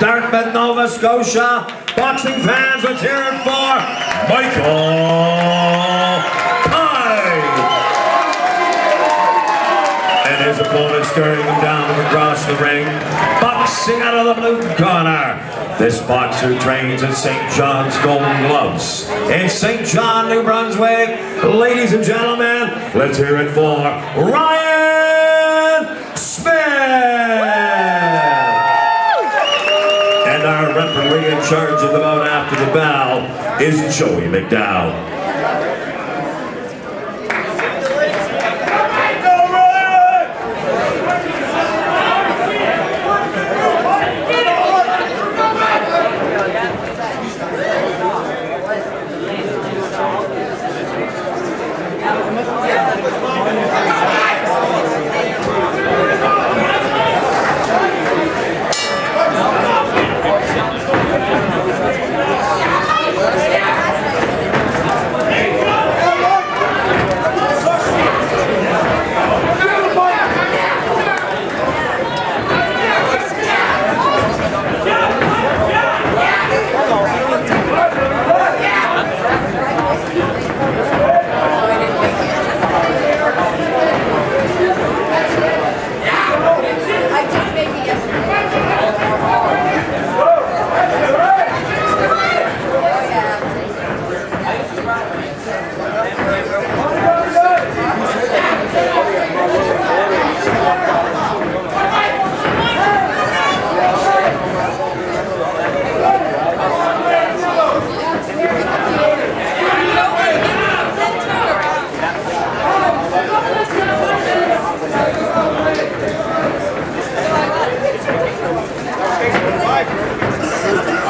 Dartmouth, Nova Scotia. Boxing fans, let's hear it for Michael Pyke. And his opponent staring him down from across the ring. Boxing out of the blue corner. This boxer trains at St. John's Golden Gloves in St. John, New Brunswick. Ladies and gentlemen, let's hear it for Ryan in charge of the bout after the bell is Joey McDowell. Gracias.